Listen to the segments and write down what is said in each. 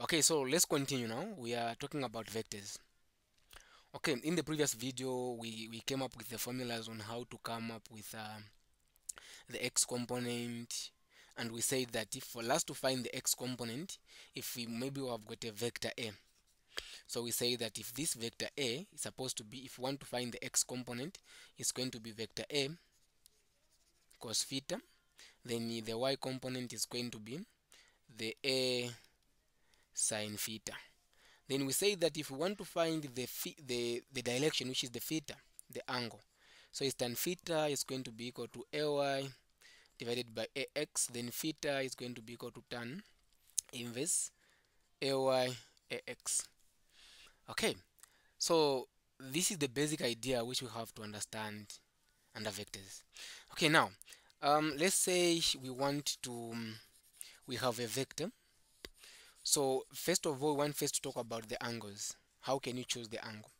okay so let's continue now. We are talking about vectors. Okay in the previous video we we came up with the formulas on how to come up with uh, the x component. And we said that if for us to find the x component if we maybe we have got a vector a. So we say that if this vector a is supposed to be if we want to find the x component it's going to be vector a cos theta. Then the y component is going to be the a sine theta. Then we say that if we want to find the the the direction which is the theta the angle. So it's tan theta is going to be equal to ay divided by ax then theta is going to be equal to tan inverse ay ax okay so this is the basic idea which we have to understand under vectors. Okay now um, let's say we want to um, we have a vector so first of all we want first to talk about the angles. How can you choose the angle?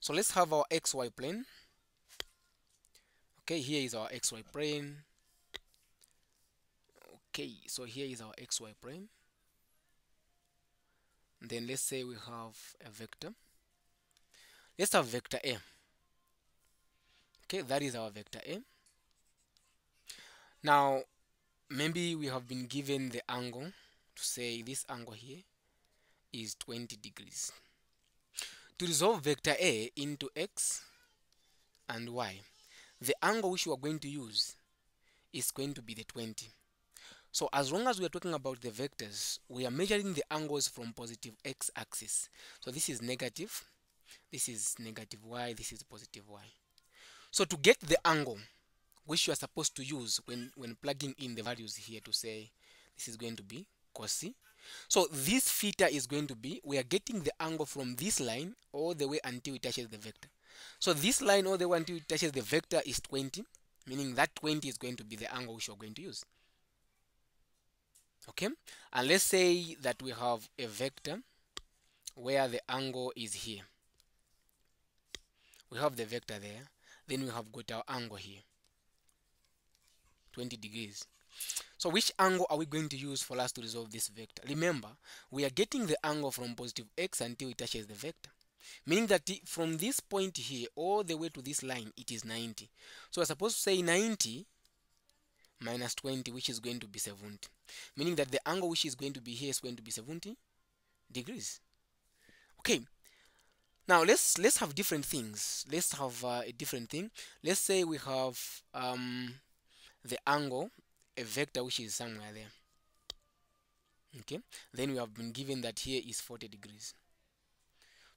So let's have our xy plane. Okay here is our xy plane. Okay so here is our xy plane. Then let's say we have a vector. Let's have vector a. Okay that is our vector a. Now maybe we have been given the angle to say this angle here is 20 degrees to resolve vector a into x and y the angle which we are going to use is going to be the 20 so as long as we are talking about the vectors, we are measuring the angles from positive x-axis. So this is negative, this is negative y, this is positive y. So to get the angle which you are supposed to use when, when plugging in the values here to say this is going to be cos c. So this theta is going to be, we are getting the angle from this line all the way until it touches the vector. So this line all the way until it touches the vector is 20, meaning that 20 is going to be the angle which you are going to use. Okay? And let's say that we have a vector where the angle is here. We have the vector there then we have got our angle here. 20 degrees so which angle are we going to use for us to resolve this vector? Remember we are getting the angle from positive x until it touches the vector meaning that from this point here all the way to this line it is 90 so we're supposed to say 90 minus 20 which is going to be 70 meaning that the angle which is going to be here is going to be 70 degrees. Okay now let's let's have different things. Let's have uh, a different thing. Let's say we have um, the angle a vector which is somewhere there okay then we have been given that here is 40 degrees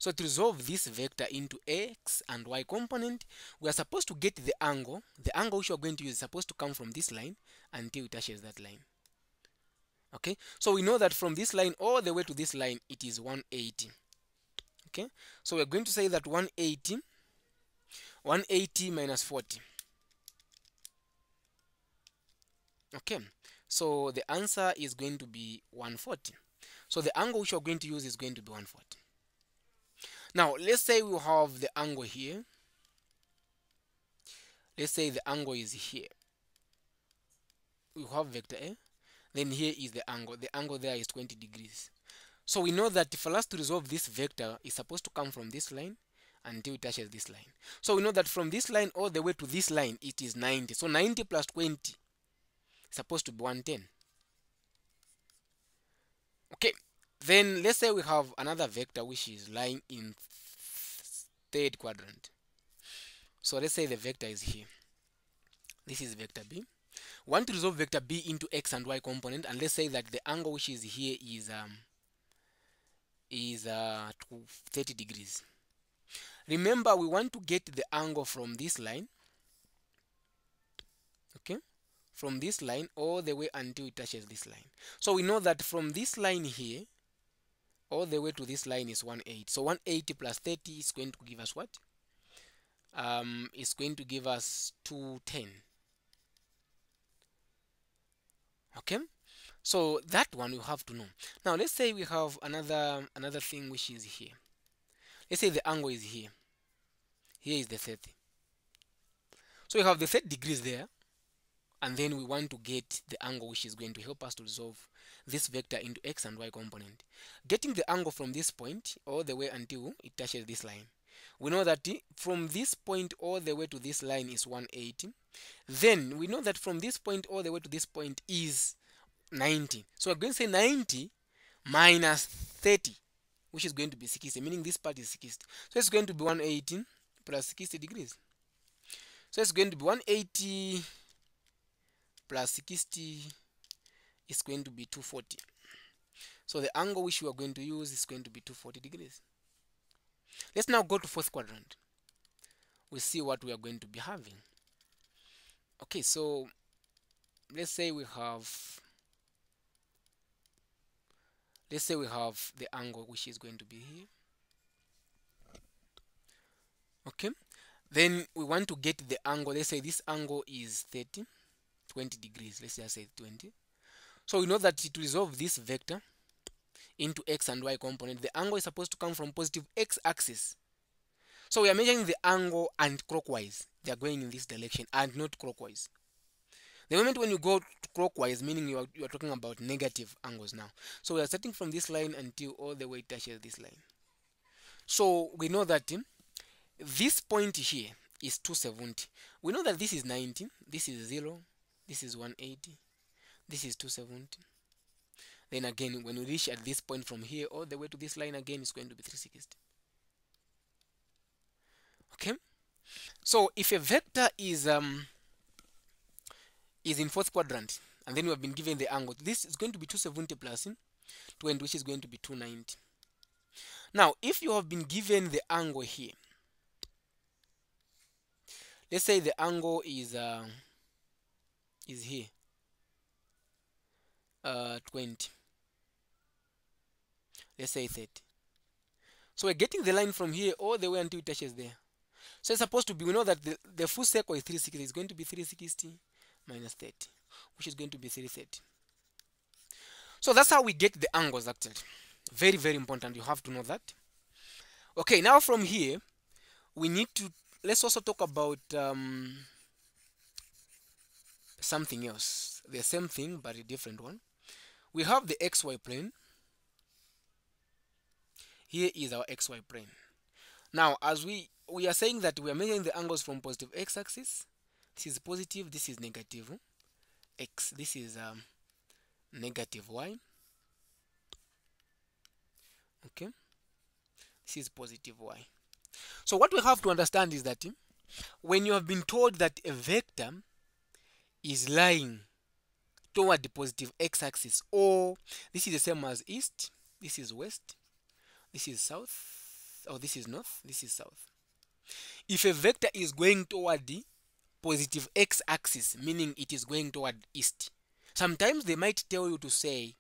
so to resolve this vector into x and y component, we are supposed to get the angle. The angle which we are going to use is supposed to come from this line until it touches that line. Okay, so we know that from this line all the way to this line, it is 180. Okay, so we're going to say that 180, 180 minus 40. Okay, so the answer is going to be 140. So the angle which we're going to use is going to be 140. Now, let's say we have the angle here. Let's say the angle is here. We have vector A. Then here is the angle. The angle there is 20 degrees. So we know that for us to resolve this vector, it's supposed to come from this line until it touches this line. So we know that from this line all the way to this line, it is 90. So 90 plus 20 is supposed to be 110. Okay, then let's say we have another vector which is lying in third quadrant. So let's say the vector is here. This is vector B. Want to resolve vector B into x and y component and let's say that the angle which is here is um, is uh, 30 degrees. Remember we want to get the angle from this line from this line all the way until it touches this line. So we know that from this line here all the way to this line is 180 so 180 plus 30 is going to give us what? Um, it's going to give us 210 okay? So that one you have to know. Now let's say we have another another thing which is here. Let's say the angle is here. Here is the 30 so we have the 30 degrees there and then we want to get the angle which is going to help us to resolve this vector into x and y component. Getting the angle from this point all the way until it touches this line. We know that from this point all the way to this line is 180 then we know that from this point all the way to this point is 90 so we're going to say 90 minus 30 which is going to be 60 meaning this part is 60 so it's going to be 180 plus 60 degrees. So it's going to be 180 plus 60 is going to be 240 so the angle which we are going to use is going to be 240 degrees. Let's now go to fourth quadrant. We see what we are going to be having. Okay so let's say we have let's say we have the angle which is going to be here. Okay then we want to get the angle. Let's say this angle is 30 20 degrees let's just say 20 so we know that to resolve this vector into x and y component the angle is supposed to come from positive x axis. So we are measuring the angle and clockwise. They are going in this direction and not clockwise. The moment when you go clockwise meaning you are, you are talking about negative angles now. So we are starting from this line until all the way touches this line. So we know that um, this point here is 270 we know that this is 90 this is 0 this is 180 this is 270 then again when we reach at this point from here all the way to this line again it's going to be 360 okay? So if a vector is um is in fourth quadrant and then we have been given the angle this is going to be 270 plus 20 which is going to be 290 now if you have been given the angle here let's say the angle is uh, is here. Uh, 20 let's say 30 so we're getting the line from here all the way until it touches there. So it's supposed to be we know that the, the full circle is 360 it's going to be 360 minus 30 which is going to be 330 so that's how we get the angles actually. Very very important. You have to know that. Okay now from here we need to let's also talk about um, something else. The same thing but a different one. We have the xy plane. Here is our xy plane. Now as we we are saying that we are measuring the angles from positive x-axis. This is positive this is negative x. This is um, negative y. Okay? This is positive y. So what we have to understand is that when you have been told that a vector is lying toward the positive x-axis or this is the same as east this is west this is south or this is north this is south. If a vector is going toward the positive x-axis meaning it is going toward east sometimes they might tell you to say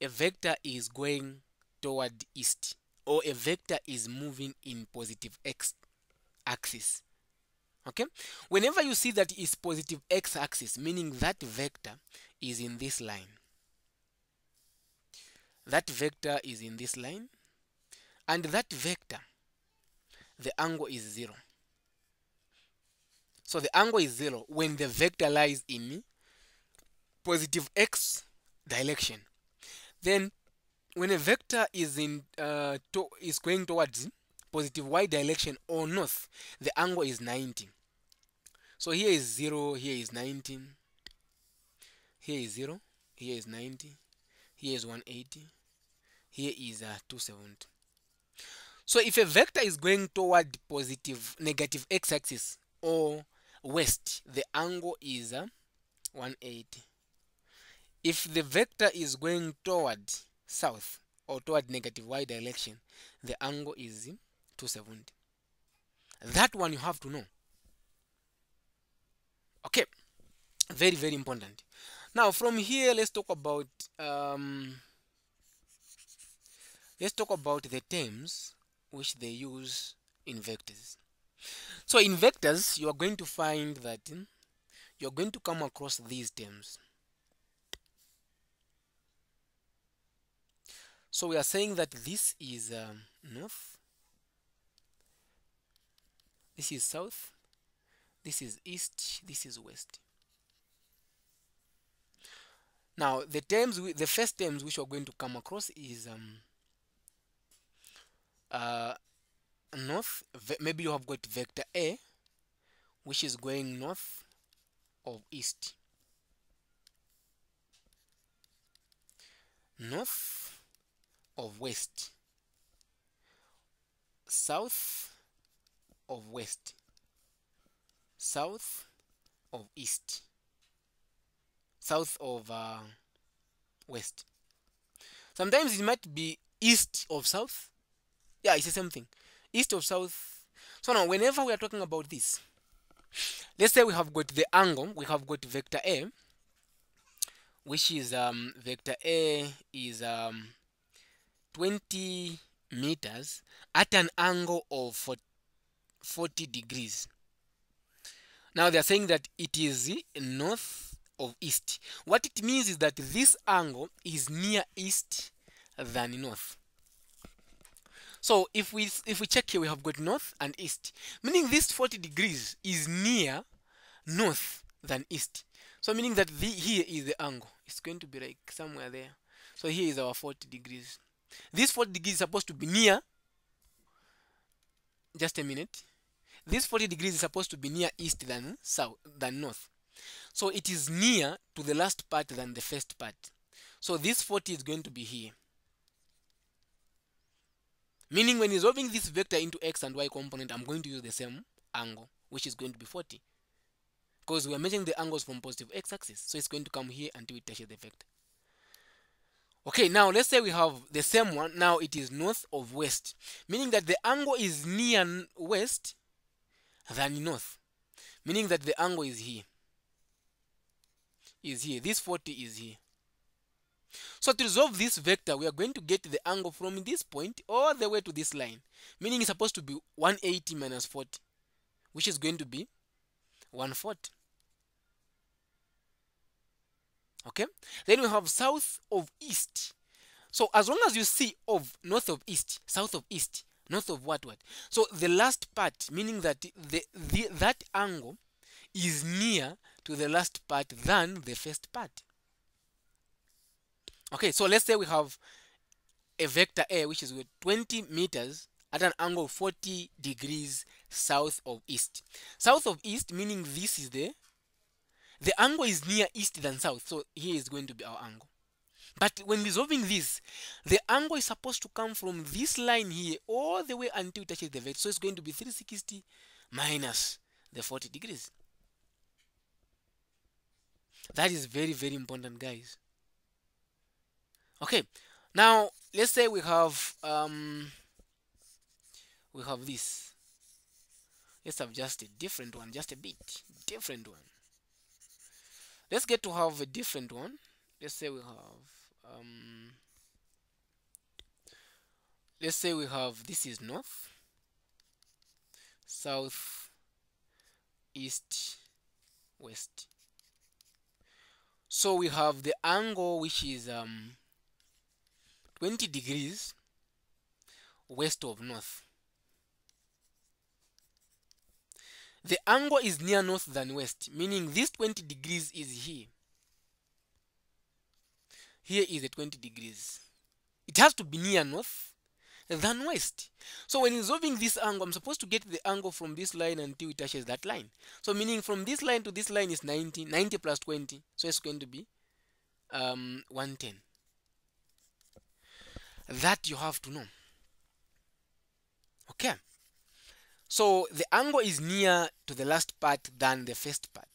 a vector is going toward east or a vector is moving in positive x axis okay? Whenever you see that is positive x axis meaning that vector is in this line. That vector is in this line and that vector the angle is zero. So the angle is zero when the vector lies in positive x direction. Then when a vector is in uh, is going towards positive y direction or north, the angle is 90. So here is 0, here is 19, here is 0, here is 90, here is 180, here is uh, 270. So if a vector is going toward positive negative x-axis or west, the angle is uh, 180. If the vector is going toward south or toward negative y direction, the angle is 270. That one you have to know. Okay, very, very important. Now from here, let's talk about um, let's talk about the terms which they use in vectors. So in vectors, you are going to find that you're going to come across these terms. So we are saying that this is um, north, this is south, this is east, this is west. now the terms we, the first terms which we're going to come across is um, uh, north maybe you have got vector a which is going north of east. North of west. South of west south of east south of uh, west. Sometimes it might be east of south. Yeah it's the same thing. East of south. So now whenever we are talking about this let's say we have got the angle we have got vector a which is um, vector a is um, 20 meters at an angle of 40 degrees. Now they are saying that it is north of east. What it means is that this angle is near east than north. So if we if we check here we have got north and east. Meaning this 40 degrees is near north than east. So meaning that the, here is the angle. It's going to be like somewhere there. So here is our 40 degrees. This 40 degrees is supposed to be near just a minute this 40 degrees is supposed to be near east than south than north. So it is near to the last part than the first part. So this 40 is going to be here. Meaning when resolving this vector into x and y component i'm going to use the same angle which is going to be 40 because we are measuring the angles from positive x-axis so it's going to come here until it touches the vector. Okay now let's say we have the same one. Now it is north of west. Meaning that the angle is near west than north meaning that the angle is here is here. This 40 is here. So to resolve this vector we are going to get the angle from this point all the way to this line meaning it's supposed to be 180 minus 40 which is going to be 140 okay? Then we have south of east. So as long as you see of north of east south of east north of what what? So the last part meaning that the, the that angle is near to the last part than the first part. Okay so let's say we have a vector a which is with 20 meters at an angle of 40 degrees south of east. South of east meaning this is the the angle is near east than south. So here is going to be our angle but when resolving this the angle is supposed to come from this line here all the way until it touches the vertex. so it's going to be 360 minus the 40 degrees. That is very very important guys. Okay now let's say we have um we have this. Let's have just a different one just a bit different one. Let's get to have a different one. Let's say we have um let's say we have this is north south east west. So we have the angle which is um 20 degrees west of north. The angle is near north than west meaning this 20 degrees is here here is the 20 degrees. It has to be near north than west. So when resolving this angle i'm supposed to get the angle from this line until it touches that line. So meaning from this line to this line is 90 90 plus 20 so it's going to be um 110 that you have to know. Okay. So the angle is near to the last part than the first part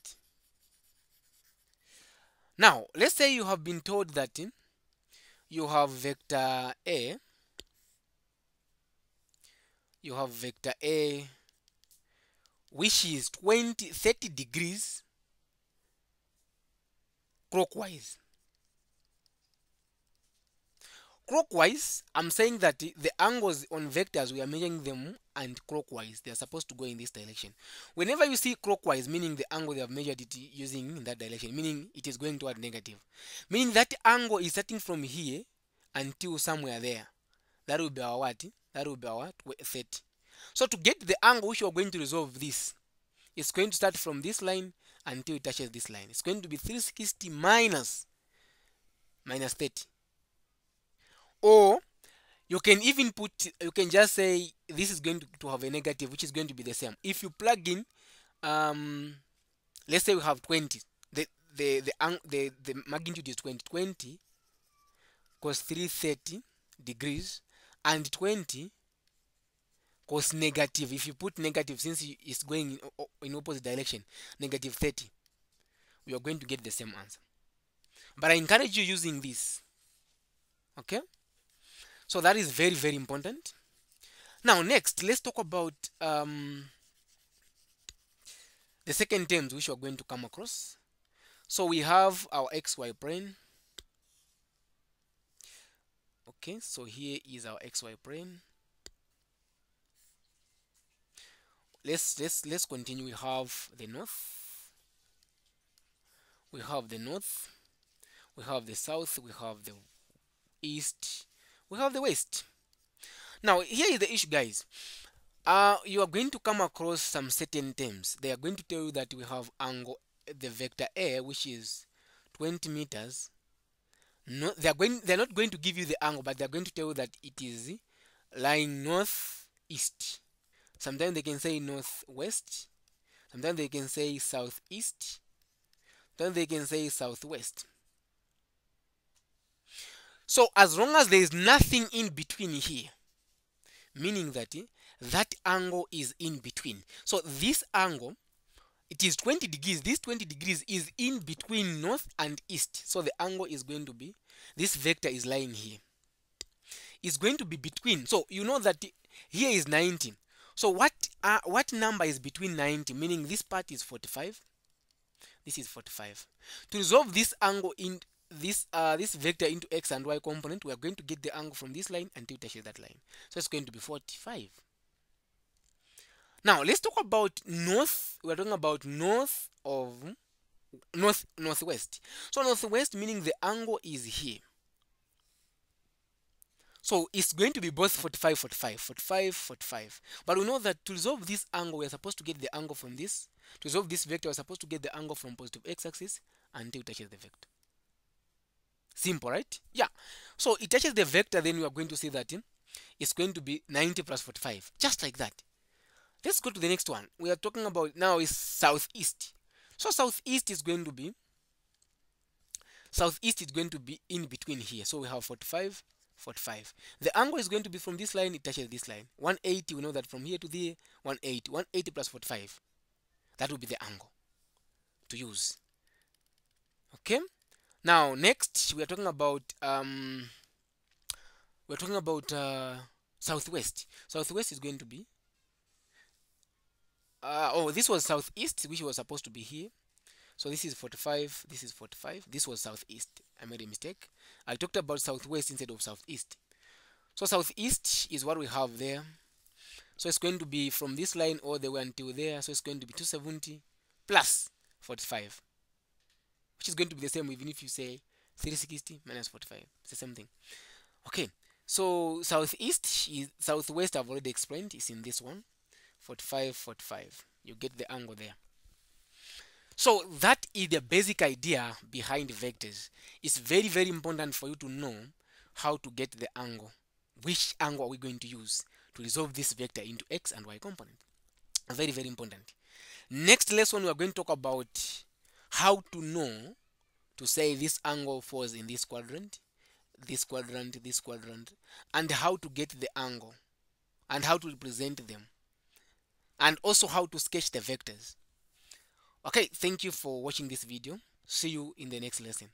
now let's say you have been told that hmm, you have vector a you have vector a which is 20 30 degrees clockwise clockwise i'm saying that the angles on vectors we are measuring them and clockwise. They are supposed to go in this direction. Whenever you see clockwise meaning the angle they have measured it using in that direction meaning it is going toward negative meaning that angle is starting from here until somewhere there that will be our what? That will be our 30 so to get the angle which we are going to resolve this it's going to start from this line until it touches this line. It's going to be 360 minus minus 30 or you can even put you can just say this is going to, to have a negative which is going to be the same. If you plug in um let's say we have 20 the the the the, the magnitude is 20 20 cos 330 degrees and 20 cos negative. If you put negative since it's going in, opposite direction negative 30 we are going to get the same answer. But i encourage you using this okay so that is very very important. Now next let's talk about um, the second terms which we're going to come across. So we have our xy plane okay so here is our xy plane let's let's let's continue. We have the north. We have the north. We have the south. We have the east we have the west. Now here is the issue guys. Uh, you are going to come across some certain terms. They are going to tell you that we have angle the vector a which is 20 meters. No they are going they're not going to give you the angle but they're going to tell you that it is lying northeast. Sometimes they can say northwest. Sometimes they can say southeast. Then they can say southwest so as long as there is nothing in between here meaning that eh, that angle is in between. So this angle it is 20 degrees. This 20 degrees is in between north and east. So the angle is going to be this vector is lying here. Is going to be between. So you know that here is 90 so what uh, what number is between 90 meaning this part is 45 this is 45 to resolve this angle in this uh, this vector into x and y component we are going to get the angle from this line until it touches that line. So it's going to be 45 now let's talk about north we're talking about north of north northwest. So northwest meaning the angle is here. So it's going to be both 45 45 45 45 but we know that to resolve this angle we're supposed to get the angle from this. To resolve this vector we're supposed to get the angle from positive x-axis until it touches the vector simple right? Yeah. So it touches the vector then we are going to see that hmm, it's going to be 90 plus 45 just like that. Let's go to the next one. We are talking about now is southeast. So southeast is going to be southeast is going to be in between here. So we have 45 45 the angle is going to be from this line it touches this line. 180 we know that from here to there 180 180 plus 45 that will be the angle to use. Okay now next we are talking about um we're talking about uh, southwest. Southwest is going to be uh, oh this was southeast which was supposed to be here. So this is 45 this is 45 this was southeast. I made a mistake. I talked about southwest instead of southeast. So southeast is what we have there. So it's going to be from this line all the way until there. So it's going to be 270 plus 45 which is going to be the same even if you say 360 minus 45 it's the same thing. Okay so southeast southwest i've already explained is in this one 45 45 you get the angle there. So that is the basic idea behind vectors. It's very very important for you to know how to get the angle. Which angle are we going to use to resolve this vector into x and y component? Very very important. Next lesson we are going to talk about how to know to say this angle falls in this quadrant this quadrant this quadrant and how to get the angle and how to represent them and also how to sketch the vectors. Okay thank you for watching this video. See you in the next lesson